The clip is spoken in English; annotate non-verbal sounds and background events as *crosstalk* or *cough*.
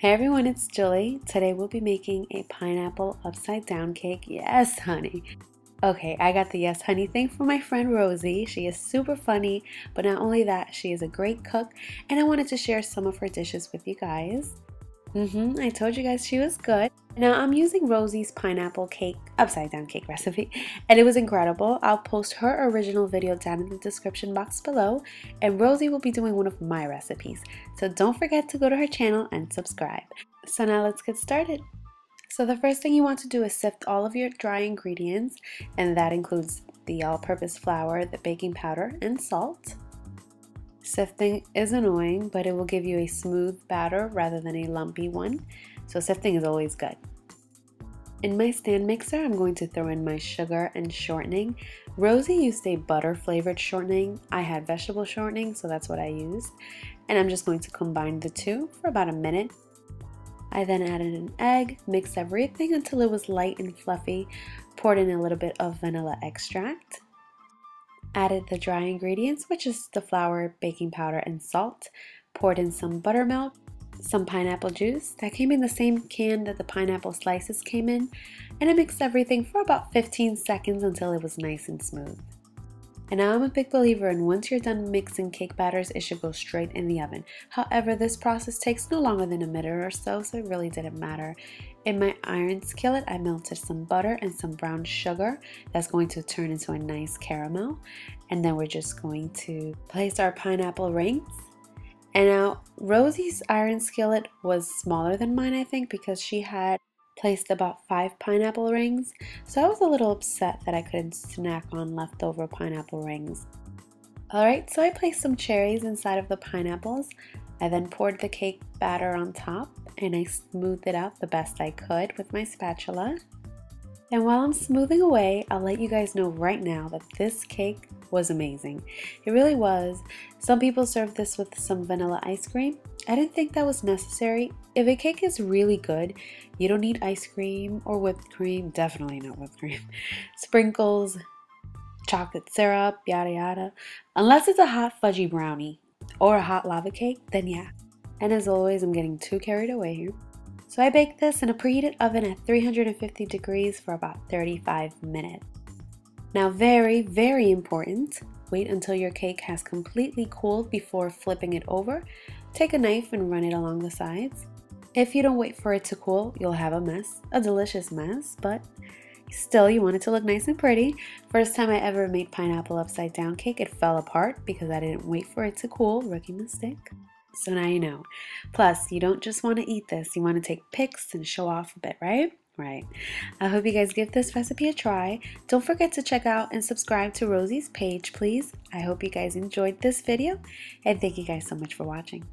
Hey everyone, it's Julie. Today we'll be making a pineapple upside down cake. Yes, honey. Okay, I got the yes, honey thing from my friend Rosie. She is super funny, but not only that, she is a great cook, and I wanted to share some of her dishes with you guys. Mm-hmm, I told you guys she was good. Now I'm using Rosie's pineapple cake, upside down cake recipe, and it was incredible. I'll post her original video down in the description box below, and Rosie will be doing one of my recipes. So don't forget to go to her channel and subscribe. So now let's get started. So the first thing you want to do is sift all of your dry ingredients, and that includes the all-purpose flour, the baking powder, and salt. Sifting is annoying, but it will give you a smooth batter rather than a lumpy one, so sifting is always good. In my stand mixer, I'm going to throw in my sugar and shortening. Rosie used a butter flavored shortening. I had vegetable shortening, so that's what I used. And I'm just going to combine the two for about a minute. I then added an egg, mixed everything until it was light and fluffy, poured in a little bit of vanilla extract, Added the dry ingredients, which is the flour, baking powder, and salt. Poured in some buttermilk, some pineapple juice that came in the same can that the pineapple slices came in, and I mixed everything for about 15 seconds until it was nice and smooth. And I'm a big believer in once you're done mixing cake batters, it should go straight in the oven. However, this process takes no longer than a minute or so, so it really didn't matter. In my iron skillet, I melted some butter and some brown sugar. That's going to turn into a nice caramel. And then we're just going to place our pineapple rings. And now Rosie's iron skillet was smaller than mine, I think, because she had placed about five pineapple rings, so I was a little upset that I couldn't snack on leftover pineapple rings. Alright, so I placed some cherries inside of the pineapples. I then poured the cake batter on top and I smoothed it out the best I could with my spatula. And while I'm smoothing away, I'll let you guys know right now that this cake was amazing. It really was. Some people serve this with some vanilla ice cream. I didn't think that was necessary. If a cake is really good, you don't need ice cream or whipped cream. Definitely not whipped cream. *laughs* Sprinkles, chocolate syrup, yada yada. Unless it's a hot fudgy brownie or a hot lava cake, then yeah. And as always, I'm getting too carried away here. So I baked this in a preheated oven at 350 degrees for about 35 minutes. Now very, very important, wait until your cake has completely cooled before flipping it over. Take a knife and run it along the sides. If you don't wait for it to cool, you'll have a mess, a delicious mess, but still you want it to look nice and pretty. First time I ever made pineapple upside down cake, it fell apart because I didn't wait for it to cool, rookie mistake. So now you know. Plus, you don't just want to eat this, you want to take pics and show off a bit, right? Right. I hope you guys give this recipe a try. Don't forget to check out and subscribe to Rosie's page, please. I hope you guys enjoyed this video, and thank you guys so much for watching.